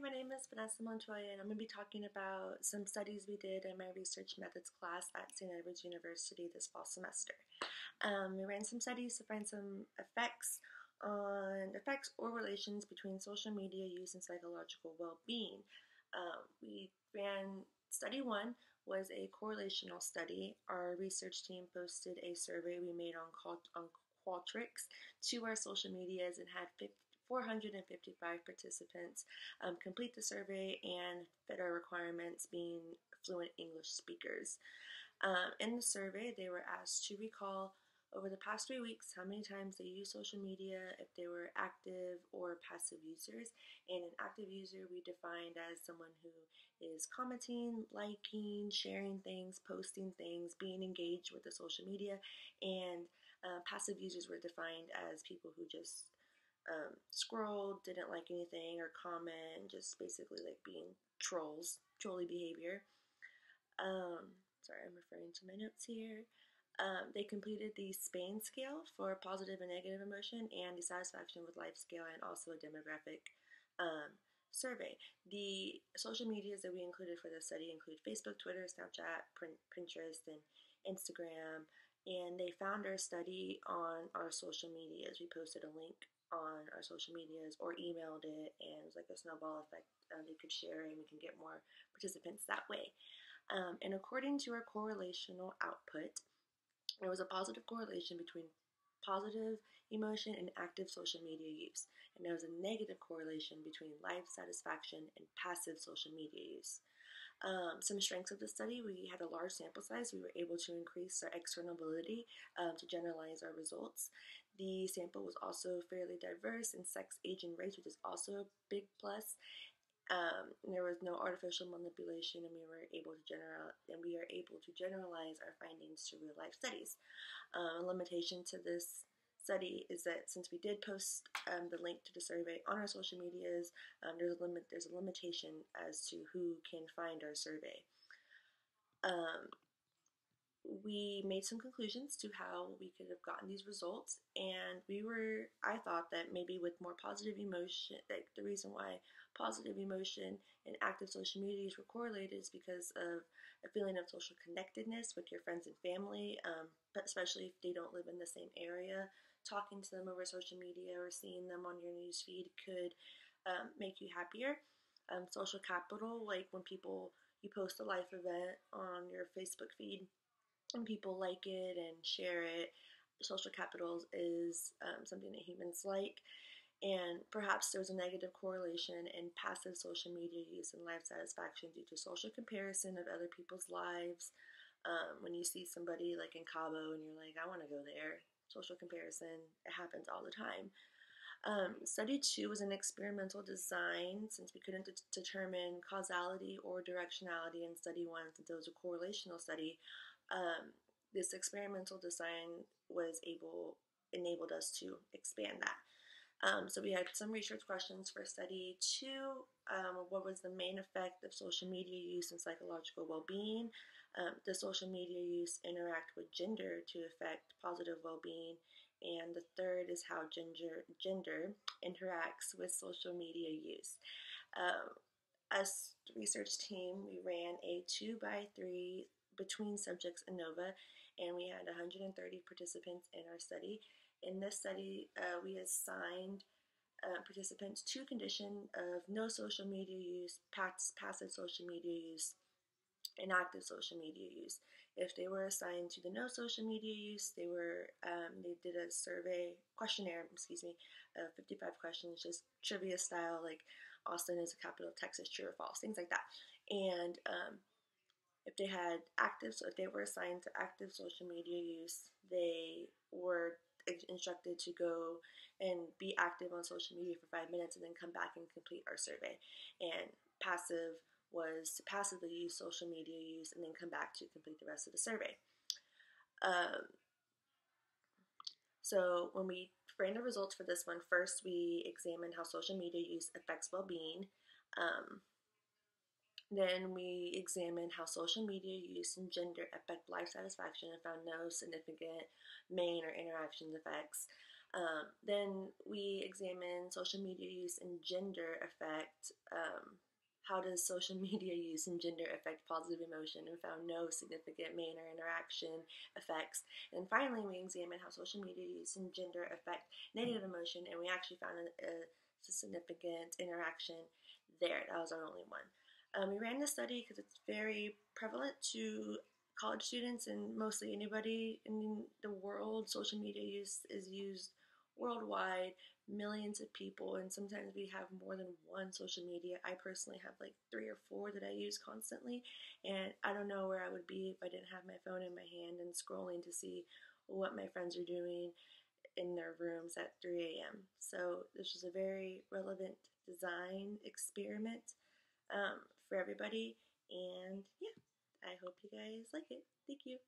My name is Vanessa Montoya, and I'm going to be talking about some studies we did in my research methods class at St. Edward's University this fall semester. Um, we ran some studies to find some effects on effects or relations between social media use and psychological well-being. Um, we ran study one was a correlational study. Our research team posted a survey we made on, on Qualtrics to our social medias and had 50 455 participants um, complete the survey and fit our requirements being fluent English speakers. Um, in the survey, they were asked to recall over the past three weeks how many times they used social media, if they were active or passive users. And an active user we defined as someone who is commenting, liking, sharing things, posting things, being engaged with the social media. And uh, passive users were defined as people who just um, scrolled, didn't like anything or comment, just basically like being trolls, trolly behavior. Um, sorry, I'm referring to my notes here. Um, they completed the SPANE scale for positive and negative emotion and the satisfaction with life scale and also a demographic um, survey. The social medias that we included for the study include Facebook, Twitter, Snapchat, Pinterest, and Instagram. And they found our study on our social medias. We posted a link on our social medias or emailed it, and it was like a snowball effect. Um, they could share, and we can get more participants that way. Um, and according to our correlational output, there was a positive correlation between positive emotion and active social media use, and there was a negative correlation between life satisfaction and passive social media use. Um, some strengths of the study, we had a large sample size. We were able to increase our external validity um, to generalize our results. The sample was also fairly diverse in sex, age, and race, which is also a big plus. Um, there was no artificial manipulation, and we were able to general and we are able to generalize our findings to real life studies. Um, a limitation to this study is that since we did post um, the link to the survey on our social medias, um, there's a limit. There's a limitation as to who can find our survey. Um, we made some conclusions to how we could have gotten these results and we were i thought that maybe with more positive emotion like the reason why positive emotion and active social medias were correlated is because of a feeling of social connectedness with your friends and family um, but especially if they don't live in the same area talking to them over social media or seeing them on your newsfeed could um, make you happier um, social capital like when people you post a life event on your facebook feed and people like it and share it. Social capital is um, something that humans like, and perhaps there's a negative correlation in passive social media use and life satisfaction due to social comparison of other people's lives. Um, when you see somebody like in Cabo and you're like, I want to go there, social comparison, it happens all the time. Um, study two was an experimental design since we couldn't de- determine causality or directionality in study one since it was a correlational study um, this experimental design was able enabled us to expand that. Um, so we had some research questions for study two. Um, what was the main effect of social media use and psychological well-being? Um, does social media use interact with gender to affect positive well-being? And the third is how gender gender interacts with social media use. Um, as research team, we ran a two by three between subjects ANOVA, and we had 130 participants in our study. In this study, uh, we assigned uh, participants to condition of no social media use, passive social media use, and active social media use. If they were assigned to the no social media use, they were um, they did a survey questionnaire, excuse me, of 55 questions, just trivia style, like Austin is the capital of Texas, true or false, things like that. And um, if they had active, so if they were assigned to active social media use, they were instructed to go and be active on social media for five minutes and then come back and complete our survey. And passive was to passively use social media use and then come back to complete the rest of the survey. Um, so when we ran the results for this one, first we examined how social media use affects well-being. Um, then we examined how social media use and gender affect life satisfaction and found no significant main or interaction effects. Um, then we examined social media use and gender effect. Um, how does social media use and gender affect positive emotion and found no significant manner interaction effects. And finally, we examined how social media use and gender affect negative emotion, and we actually found a, a significant interaction there. That was our only one. Um, we ran this study because it's very prevalent to college students and mostly anybody in the world. Social media use is used worldwide, millions of people, and sometimes we have more than one social media. I personally have like three or four that I use constantly, and I don't know where I would be if I didn't have my phone in my hand and scrolling to see what my friends are doing in their rooms at 3 a.m. So this was a very relevant design experiment um, for everybody, and yeah, I hope you guys like it. Thank you.